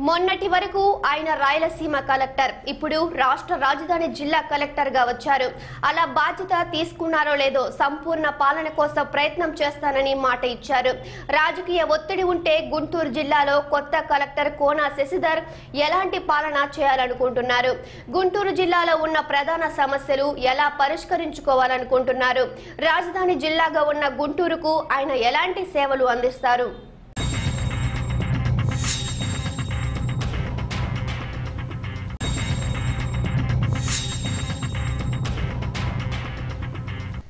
మొన్నటి వరకు ఆయన రాయలసీమ కలెక్టర్. ఇప్పుడు రాష్ట్ర రాజధాని జిల్లా కలెక్టర్గా వచ్చారు. అలా బాధ్యత తీసుకున్నారో లేదో సంపూర్ణ పాలన కోసం ప్రయత్నం చేస్తానని మాట ఇచ్చారు. రాజకీయ ఒత్తిడి ఉంటే గుంటూరు జిల్లాలో కొత్త కలెక్టర్ కోనా శశిధర్ ఎలాంటి పాలన చేయాలనుకుంటున్నారు? గుంటూరు జిల్లాలో ఉన్న ప్రధాన సమస్యలు ఎలా పరిష్కరించుకోవాలనుకుంటున్నారు? రాజధాని జిల్లాగా ఉన్న గుంటూరుకు ఆయన ఎలాంటి సేవలు అందిస్తారు?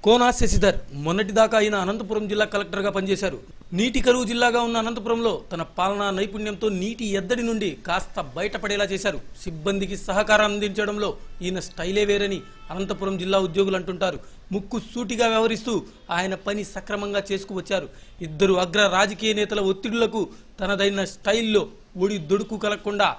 కోనా శశిధర్ మొన్నటిదాకా ఆయన అనంతపురం జిల్లా కలెక్టర్గా పనిచేశారు. నీటి కరువు జిల్లాగా ఉన్న అనంతపురంలో తన పాలనా నైపుణ్యంతో నీటి ఎద్దడి నుండి కాస్త బయటపడేలా చేశారు. సిబ్బందికి సహకారం అందించడంలో ఈయన స్టైలే వేరని అనంతపురం జిల్లా ఉద్యోగులు అంటుంటారు. ముక్కు సూటిగా వ్యవహరిస్తూ ఆయన పని సక్రమంగా చేసుకువచ్చారు. ఇద్దరు అగ్ర రాజకీయ నేతల ఒత్తిడులకు తనదైన స్టైల్లో ఒడి దొడుకు కలగకుండా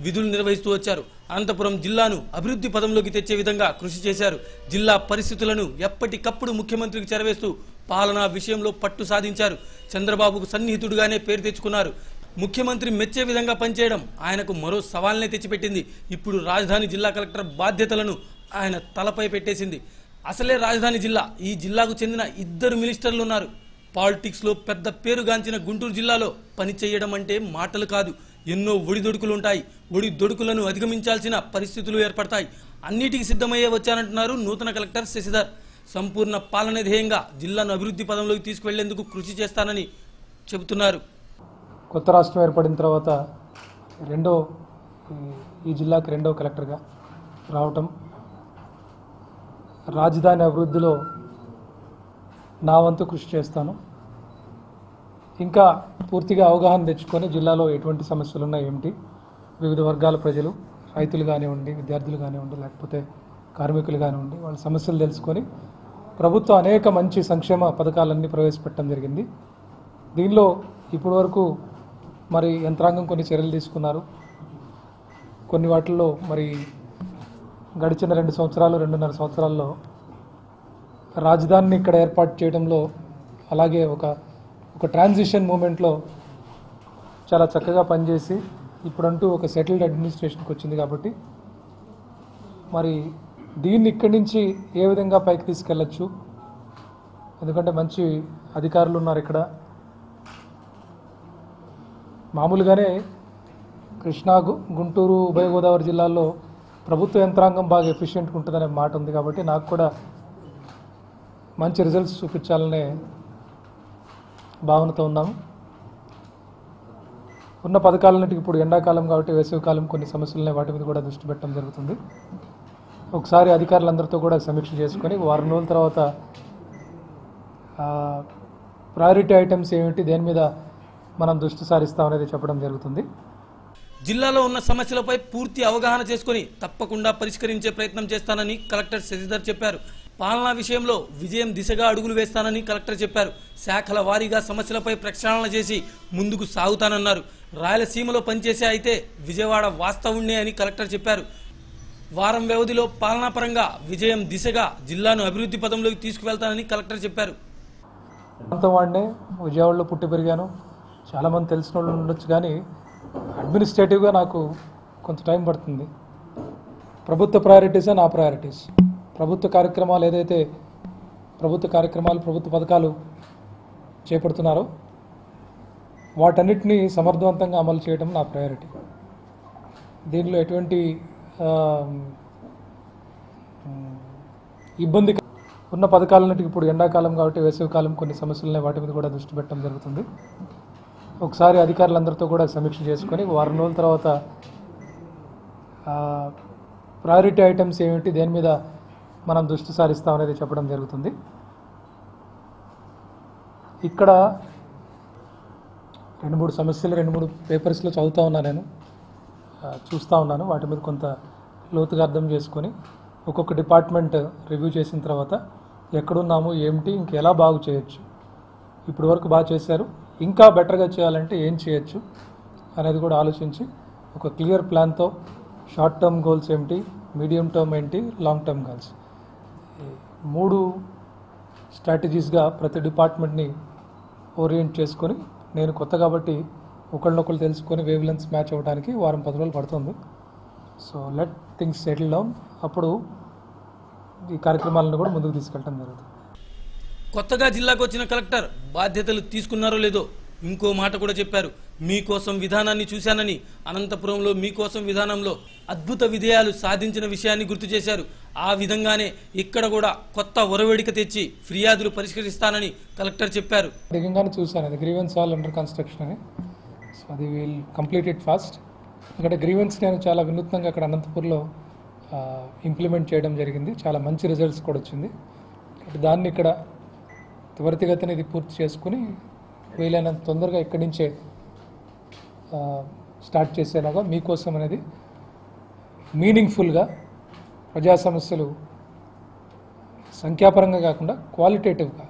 విధులు నిర్వహిస్తూ వచ్చారు. అనంతపురం జిల్లాను అభివృద్ధి పదంలోకి తెచ్చే విధంగా కృషి చేశారు. జిల్లా పరిస్థితులను ఎప్పటికప్పుడు ముఖ్యమంత్రికి చేరవేస్తూ పాలనా విషయంలో పట్టు సాధించారు. చంద్రబాబుకు సన్నిహితుడుగానే పేరు తెచ్చుకున్నారు. ముఖ్యమంత్రి మెచ్చే విధంగా పనిచేయడం ఆయనకు మరో సవాల్నే తెచ్చిపెట్టింది. ఇప్పుడు రాజధాని జిల్లా కలెక్టర్ బాధ్యతలను ఆయన తలపై పెట్టేసింది. అసలే రాజధాని జిల్లా ఈ జిల్లాకు చెందిన ఇద్దరు మినిస్టర్లు ఉన్నారు. పాలిటిక్స్లో పెద్ద పేరుగాంచిన గుంటూరు జిల్లాలో పని చేయడం అంటే మాటలు కాదు. ఎన్నో ఒడిదొడుకులు ఉంటాయి ఒడిదొడుకులను అధిగమించాల్సిన పరిస్థితులు ఏర్పడతాయి. అన్నిటికీ సిద్ధమయ్యే వచ్చారంటున్నారు నూతన కలెక్టర్ శశిధర్. సంపూర్ణ పాలన ధ్యేయంగా జిల్లాను అభివృద్ధి పదంలోకి తీసుకువెళ్ళేందుకు కృషి చేస్తానని చెబుతున్నారు. కొత్త రాష్ట్రం ఏర్పడిన తర్వాత రెండో ఈ- ఈ జిల్లాకి రెండో కలెక్టర్గా రావటం రాజధాని అభివృద్ధిలో నా వంతు కృషి చేస్తాను. ఇంకా పూర్తిగా అవగాహన తెచ్చుకొని జిల్లాలో ఎటువంటి సమస్యలు ఉన్నాయి ఏమిటి? వివిధ వర్గాల ప్రజలు రైతులు కానివ్వండి విద్యార్థులు కానివ్వండి లేకపోతే కార్మికులు కానివ్వండి వాళ్ళ సమస్యలు తెలుసుకొని ప్రభుత్వం అనేక మంచి సంక్షేమ పథకాలన్నీ ప్రవేశపెట్టడం జరిగింది. దీనిలో ఇప్పటి వరకు మరి యంత్రాంగం కొన్ని చర్యలు తీసుకున్నారు. కొన్ని వాటిల్లో మరి గడిచిన రెండు సంవత్సరాలు రెండున్నర సంవత్సరాల్లో రాజధానిని ఇక్కడ ఏర్పాటు చేయడంలో అలాగే ఒక ఒక ట్రాన్సిషన్ మూమెంట్లో చాలా చక్కగా పనిచేసి ఇప్పుడంటూ ఒక సెటిల్డ్ అడ్మినిస్ట్రేషన్కి వచ్చింది కాబట్టి మరి దీన్ని ఇక్కడి నుంచి ఏ విధంగా పైకి తీసుకెళ్ళచ్చు? ఎందుకంటే మంచి అధికారులు ఉన్నారు ఇక్కడ. మామూలుగానే కృష్ణా గుంటూరు ఉభయ గోదావరి జిల్లాల్లో ప్రభుత్వ యంత్రాంగం బాగా ఎఫిషియెంట్గా ఉంటుందనే మాట ఉంది కాబట్టి నాకు కూడా మంచి రిజల్ట్స్ చూపించాలనే భావనతో ఉన్నాము. ఉన్న పథకాలన్నిటికీ ఇప్పుడు ఎండాకాలం కాబట్టి వేసవికాలం కొన్ని సమస్యలు వాటి మీద కూడా దృష్టి పెట్టడం జరుగుతుంది. ఒకసారి అధికారులందరితో కూడా సమీక్ష చేసుకొని వారం రోజుల తర్వాత ప్రయారిటీ ఐటమ్స్ ఏమిటి దేని మీద మనం దృష్టి సారిస్తాం అనేది చెప్పడం జరుగుతుంది. జిల్లాలో ఉన్న సమస్యలపై పూర్తి అవగాహన చేసుకుని తప్పకుండా పరిష్కరించే ప్రయత్నం చేస్తానని కలెక్టర్ శశిధర్ చెప్పారు. పాలనా విషయంలో విజయం దిశగా అడుగులు వేస్తానని కలెక్టర్ చెప్పారు. శాఖల వారీగా సమస్యలపై ప్రక్షాళన చేసి ముందుకు సాగుతానన్నారు. రాయలసీమలో పనిచేసే అయితే విజయవాడ వాస్తవుణ్ణే అని కలెక్టర్ చెప్పారు. వారం వ్యవధిలో పాలనాపరంగా విజయం దిశగా జిల్లాను అభివృద్ధి పదంలోకి తీసుకువెళ్తానని కలెక్టర్ చెప్పారు. వాడినే విజయవాడలో పుట్టి పెరిగాను. చాలామంది తెలిసిన వాళ్ళు ఉండొచ్చు కానీ అడ్మినిస్ట్రేటివ్గా నాకు కొంత టైం పడుతుంది. ప్రభుత్వ ప్రయారిటీసే నా ప్రయారిటీస్ ప్రభుత్వ కార్యక్రమాలు ఏదైతే ప్రభుత్వ కార్యక్రమాలు ప్రభుత్వ పథకాలు చేపడుతున్నారో వాటన్నిటినీ సమర్థవంతంగా అమలు చేయడం నా ప్రయారిటీ దీనిలో ఎటువంటి ఇబ్బంది ఉన్న పథకాలన్నిటికీ ఇప్పుడు ఎండాకాలం కాబట్టి వేసవికాలం కొన్ని సమస్యలని వాటి మీద కూడా దృష్టి పెట్టడం జరుగుతుంది. ఒకసారి అధికారులందరితో కూడా సమీక్ష చేసుకొని వారం రోజుల తర్వాత ప్రయారిటీ ఐటమ్స్ ఏమిటి దేని మీద మనం దృష్టి సారిస్తాం అనేది చెప్పడం జరుగుతుంది. ఇక్కడ రెండు మూడు సమస్యలు రెండు మూడు పేపర్స్లో చదువుతూ ఉన్నాను నేను. చూస్తూ ఉన్నాను. వాటి మీద కొంత లోతుగా అర్థం చేసుకొని ఒక్కొక్క డిపార్ట్మెంట్ రివ్యూ చేసిన తర్వాత ఎక్కడున్నాము ఏమిటి ఇంకెలా బాగు చేయొచ్చు ఇప్పటి వరకు బాగా చేశారు ఇంకా బెటర్గా చేయాలంటే ఏం చేయొచ్చు అనేది కూడా ఆలోచించి ఒక క్లియర్ ప్లాన్తో షార్ట్ టర్మ్ గోల్స్ ఏమిటి మీడియం టర్మ్ ఏంటి లాంగ్ టర్మ్ గోల్స్ మూడు స్ట్రాటజీస్గా ప్రతి డిపార్ట్మెంట్ని ఓరియంట్ చేసుకొని నేను కొత్త కాబట్టి ఒకళ్ళనొకళ్ళు తెలుసుకొని వేవ్ లెన్స్ మ్యాచ్ అవ్వడానికి వారం పది రోజులు పడుతుంది. So let things settle down. అప్పుడు ఈ కార్యక్రమాలను కూడా ముందుకు తీసుకెళ్ళడం జరుగుతుంది. కొత్తగా జిల్లాకు వచ్చిన కలెక్టర్ బాధ్యతలు తీసుకున్నారో లేదో ఇంకో మాట కూడా చెప్పారు. మీకోసం విధానాన్ని చూశానని అనంతపురంలో మీకోసం విధానంలో అద్భుత విజయాలు సాధించిన విషయాన్ని గుర్తు చేశారు. ఆ విధంగానే ఇక్కడ కూడా కొత్త ఒరవేడిక తెచ్చి ఫిర్యాదులు పరిష్కరిస్తానని కలెక్టర్ చెప్పారు. దిగంగానే చూశాను అది. గ్రీవెన్స్ ఆల్ అండర్ కన్స్ట్రక్షన్ అని. సో అది విల్ కంప్లీట్ ఇట్ ఫాస్ట్ ఇక్కడ గ్రీవెన్స్ నేను చాలా వినూత్నంగా అక్కడ అనంతపూర్లో ఇంప్లిమెంట్ చేయడం జరిగింది. చాలా మంచి రిజల్ట్స్ కూడా వచ్చింది. దాన్ని ఇక్కడ త్వరితగతిన ఇది పూర్తి చేసుకుని వీలైనంత తొందరగా ఇక్కడి నుంచే స్టార్ట్ చేసేలాగా మీకోసం అనేది మీనింగ్ఫుల్గా ప్రజా సమస్యలు సంఖ్యాపరంగా కాకుండా క్వాలిటేటివ్గా